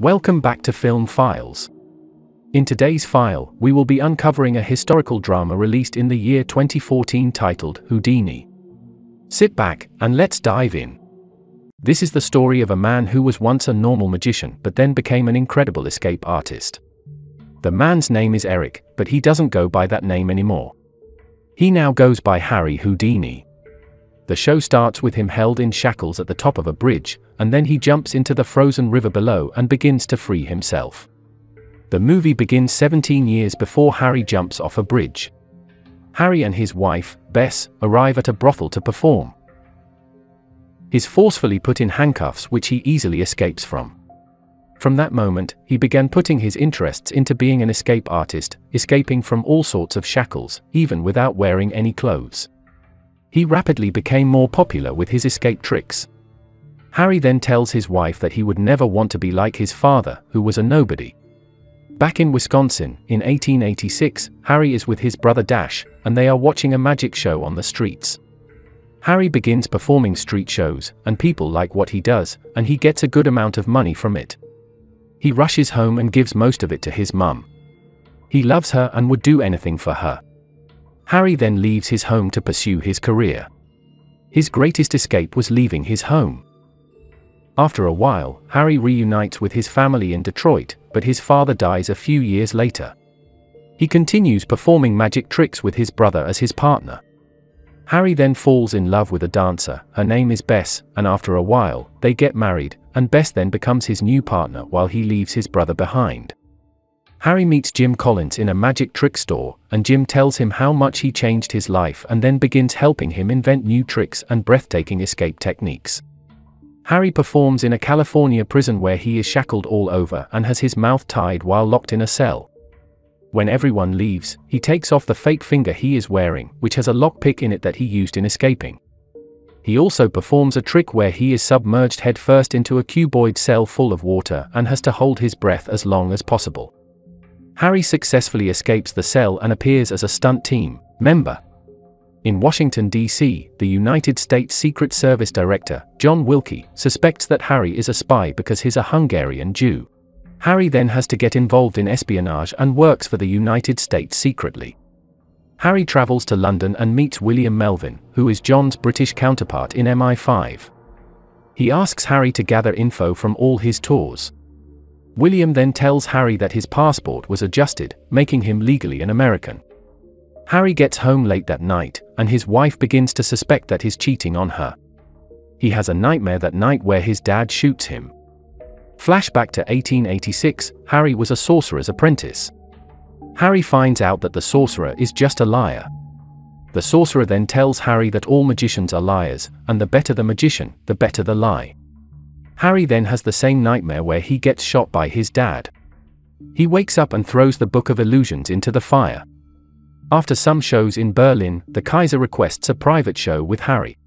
Welcome back to Film Files. In today's file, we will be uncovering a historical drama released in the year 2014 titled Houdini. Sit back, and let's dive in. This is the story of a man who was once a normal magician but then became an incredible escape artist. The man's name is Eric, but he doesn't go by that name anymore. He now goes by Harry Houdini. The show starts with him held in shackles at the top of a bridge, and then he jumps into the frozen river below and begins to free himself. The movie begins 17 years before Harry jumps off a bridge. Harry and his wife, Bess, arrive at a brothel to perform. He's forcefully put in handcuffs which he easily escapes from. From that moment, he began putting his interests into being an escape artist, escaping from all sorts of shackles, even without wearing any clothes. He rapidly became more popular with his escape tricks. Harry then tells his wife that he would never want to be like his father, who was a nobody. Back in Wisconsin, in 1886, Harry is with his brother Dash, and they are watching a magic show on the streets. Harry begins performing street shows, and people like what he does, and he gets a good amount of money from it. He rushes home and gives most of it to his mum. He loves her and would do anything for her. Harry then leaves his home to pursue his career. His greatest escape was leaving his home. After a while, Harry reunites with his family in Detroit, but his father dies a few years later. He continues performing magic tricks with his brother as his partner. Harry then falls in love with a dancer, her name is Bess, and after a while, they get married, and Bess then becomes his new partner while he leaves his brother behind. Harry meets Jim Collins in a magic trick store, and Jim tells him how much he changed his life and then begins helping him invent new tricks and breathtaking escape techniques. Harry performs in a California prison where he is shackled all over and has his mouth tied while locked in a cell. When everyone leaves, he takes off the fake finger he is wearing, which has a lockpick in it that he used in escaping. He also performs a trick where he is submerged headfirst into a cuboid cell full of water and has to hold his breath as long as possible. Harry successfully escapes the cell and appears as a stunt team member. In Washington, D.C., the United States Secret Service Director, John Wilkie, suspects that Harry is a spy because he's a Hungarian Jew. Harry then has to get involved in espionage and works for the United States secretly. Harry travels to London and meets William Melvin, who is John's British counterpart in MI5. He asks Harry to gather info from all his tours. William then tells Harry that his passport was adjusted, making him legally an American. Harry gets home late that night, and his wife begins to suspect that he's cheating on her. He has a nightmare that night where his dad shoots him. Flashback to 1886, Harry was a sorcerer's apprentice. Harry finds out that the sorcerer is just a liar. The sorcerer then tells Harry that all magicians are liars, and the better the magician, the better the lie. Harry then has the same nightmare where he gets shot by his dad. He wakes up and throws the Book of Illusions into the fire. After some shows in Berlin, the Kaiser requests a private show with Harry.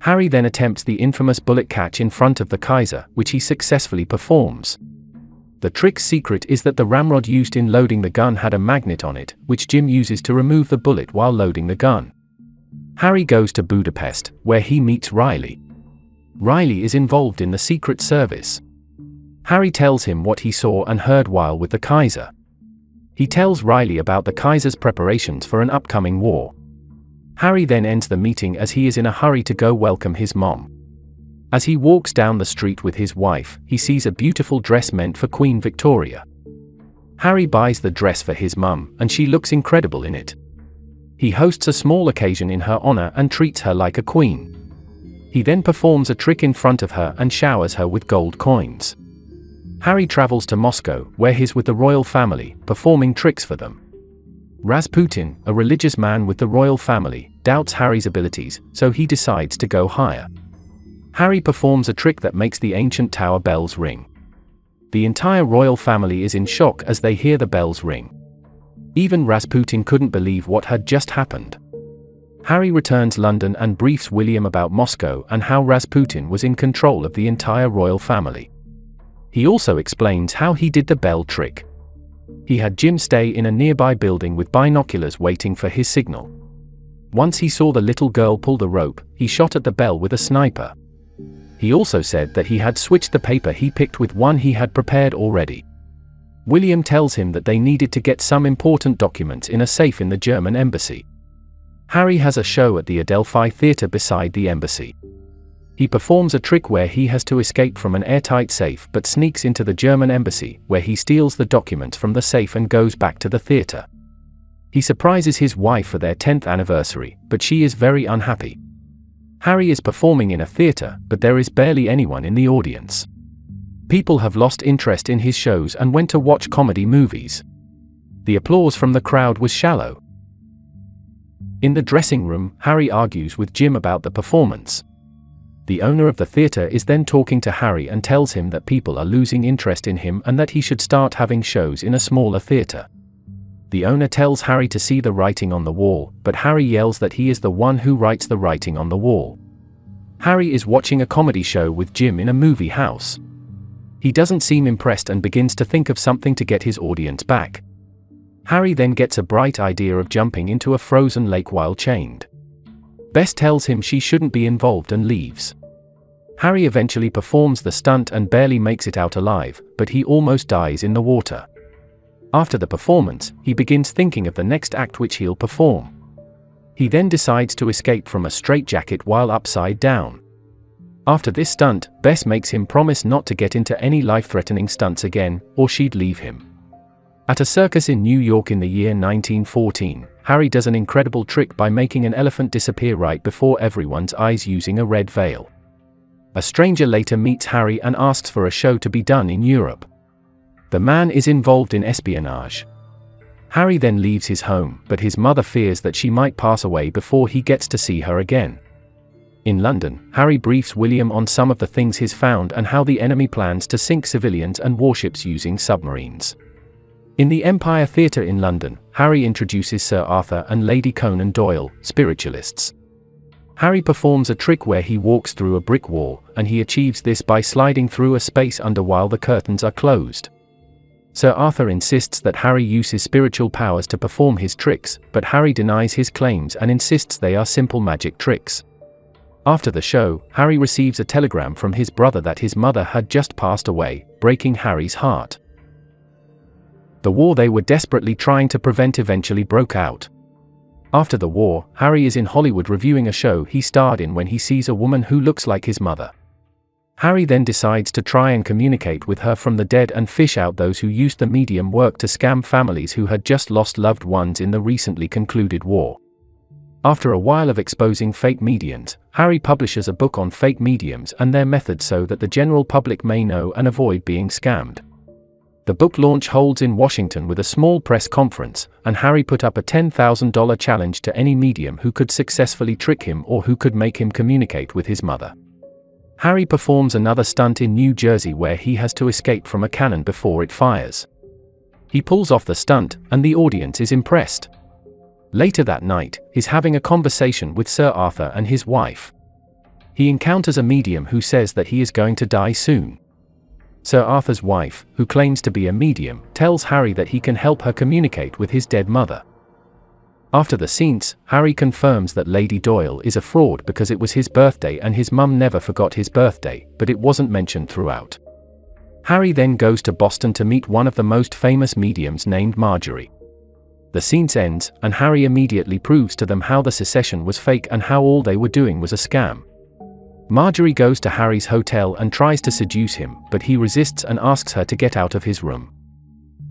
Harry then attempts the infamous bullet catch in front of the Kaiser, which he successfully performs. The trick's secret is that the ramrod used in loading the gun had a magnet on it, which Jim uses to remove the bullet while loading the gun. Harry goes to Budapest, where he meets Reilly. Reilly is involved in the Secret Service. Harry tells him what he saw and heard while with the Kaiser. He tells Reilly about the Kaiser's preparations for an upcoming war. Harry then ends the meeting as he is in a hurry to go welcome his mom. As he walks down the street with his wife, he sees a beautiful dress meant for Queen Victoria. Harry buys the dress for his mum, and she looks incredible in it. He hosts a small occasion in her honor and treats her like a queen. He then performs a trick in front of her and showers her with gold coins. Harry travels to Moscow, where he's with the royal family, performing tricks for them. Rasputin, a religious man with the royal family, doubts Harry's abilities, so he decides to go higher. Harry performs a trick that makes the ancient tower bells ring. The entire royal family is in shock as they hear the bells ring. Even Rasputin couldn't believe what had just happened. Harry returns London and briefs William about Moscow and how Rasputin was in control of the entire royal family. He also explains how he did the bell trick. He had Jim stay in a nearby building with binoculars waiting for his signal. Once he saw the little girl pull the rope, he shot at the bell with a sniper. He also said that he had switched the paper he picked with one he had prepared already. William tells him that they needed to get some important documents in a safe in the German embassy. Harry has a show at the Adelphi Theatre beside the embassy. He performs a trick where he has to escape from an airtight safe but sneaks into the German embassy, where he steals the documents from the safe and goes back to the theatre. He surprises his wife for their 10th anniversary, but she is very unhappy. Harry is performing in a theatre, but there is barely anyone in the audience. People have lost interest in his shows and went to watch comedy movies. The applause from the crowd was shallow. In the dressing room, Harry argues with Jim about the performance. The owner of the theatre is then talking to Harry and tells him that people are losing interest in him and that he should start having shows in a smaller theatre. The owner tells Harry to see the writing on the wall, but Harry yells that he is the one who writes the writing on the wall. Harry is watching a comedy show with Jim in a movie house. He doesn't seem impressed and begins to think of something to get his audience back. Harry then gets a bright idea of jumping into a frozen lake while chained. Bess tells him she shouldn't be involved and leaves. Harry eventually performs the stunt and barely makes it out alive, but he almost dies in the water. After the performance, he begins thinking of the next act which he'll perform. He then decides to escape from a straitjacket while upside down. After this stunt, Bess makes him promise not to get into any life-threatening stunts again, or she'd leave him. At a circus in New York in the year 1914, Harry does an incredible trick by making an elephant disappear right before everyone's eyes using a red veil. A stranger later meets Harry and asks for a show to be done in Europe. The man is involved in espionage. Harry then leaves his home, but his mother fears that she might pass away before he gets to see her again. In London, Harry briefs William on some of the things he's found and how the enemy plans to sink civilians and warships using submarines. In the Empire Theatre in London, Harry introduces Sir Arthur and Lady Conan Doyle, spiritualists. Harry performs a trick where he walks through a brick wall, and he achieves this by sliding through a space under while the curtains are closed. Sir Arthur insists that Harry use his spiritual powers to perform his tricks, but Harry denies his claims and insists they are simple magic tricks. After the show, Harry receives a telegram from his brother that his mother had just passed away, breaking Harry's heart. The war they were desperately trying to prevent eventually broke out. After the war, Harry is in Hollywood reviewing a show he starred in when he sees a woman who looks like his mother. Harry then decides to try and communicate with her from the dead and fish out those who used the medium work to scam families who had just lost loved ones in the recently concluded war. After a while of exposing fake mediums, Harry publishes a book on fake mediums and their methods so that the general public may know and avoid being scammed. The book launch holds in Washington with a small press conference, and Harry put up a $10,000 challenge to any medium who could successfully trick him or who could make him communicate with his mother. Harry performs another stunt in New Jersey where he has to escape from a cannon before it fires. He pulls off the stunt, and the audience is impressed. Later that night, he's having a conversation with Sir Arthur and his wife. He encounters a medium who says that he is going to die soon. Sir Arthur's wife, who claims to be a medium, tells Harry that he can help her communicate with his dead mother. After the séance, Harry confirms that Lady Doyle is a fraud because it was his birthday and his mum never forgot his birthday, but it wasn't mentioned throughout. Harry then goes to Boston to meet one of the most famous mediums named Marjorie. The séance ends, and Harry immediately proves to them how the secession was fake and how all they were doing was a scam. Marjorie goes to Harry's hotel and tries to seduce him, but he resists and asks her to get out of his room.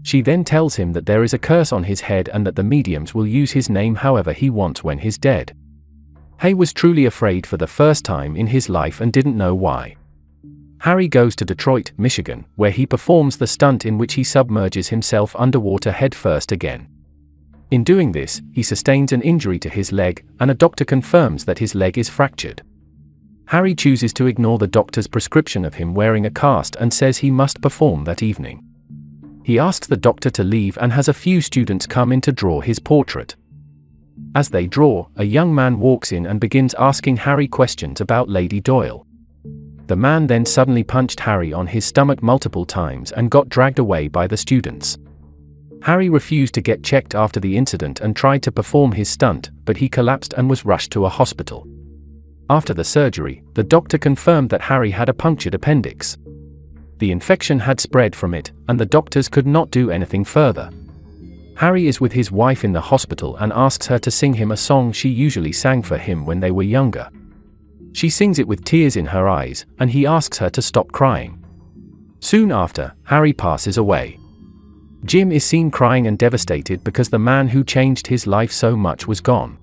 She then tells him that there is a curse on his head and that the mediums will use his name however he wants when he's dead. Hay was truly afraid for the first time in his life and didn't know why. Harry goes to Detroit, Michigan, where he performs the stunt in which he submerges himself underwater headfirst again. In doing this, he sustains an injury to his leg, and a doctor confirms that his leg is fractured. Harry chooses to ignore the doctor's prescription of him wearing a cast and says he must perform that evening. He asks the doctor to leave and has a few students come in to draw his portrait. As they draw, a young man walks in and begins asking Harry questions about Lady Doyle. The man then suddenly punched Harry on his stomach multiple times and got dragged away by the students. Harry refused to get checked after the incident and tried to perform his stunt, but he collapsed and was rushed to a hospital. After the surgery, the doctor confirmed that Harry had a punctured appendix. The infection had spread from it, and the doctors could not do anything further. Harry is with his wife in the hospital and asks her to sing him a song she usually sang for him when they were younger. She sings it with tears in her eyes, and he asks her to stop crying. Soon after, Harry passes away. Jim is seen crying and devastated because the man who changed his life so much was gone.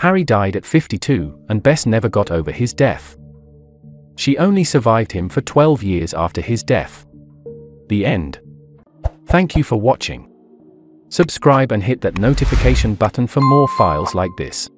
Harry died at 52, and Bess never got over his death. She only survived him for 12 years after his death. The end. Thank you for watching. Subscribe and hit that notification button for more files like this.